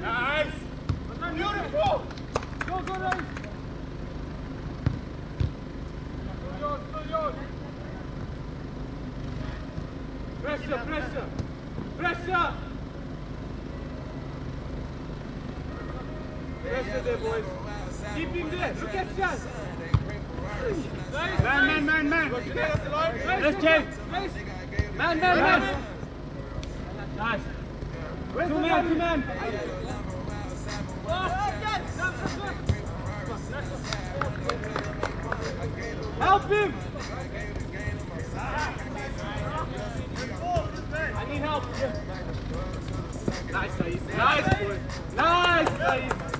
Nice. Beautiful. Go, go, Rice. There, boys. Keep him there. Look at. Nice. Man, man, man, man. Let's change. Man, man, man. Nice. Where's Two the man, two man. Help him! I need help. Nice, Thais. Nice, boy. Nice, Thais.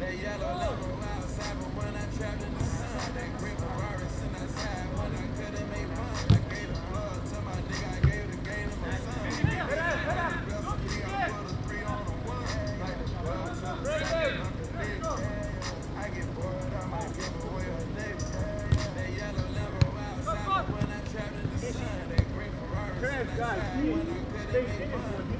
That yellow level outside, but when I trapped in the sun, that green Ferrari sitting outside when I couldn't make fun. I gave the blood to my nigga, I gave the game to my son. I in the sun, that green Ferrari sitting when I couldn't make fun.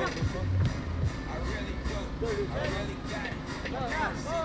I really do. I really got it.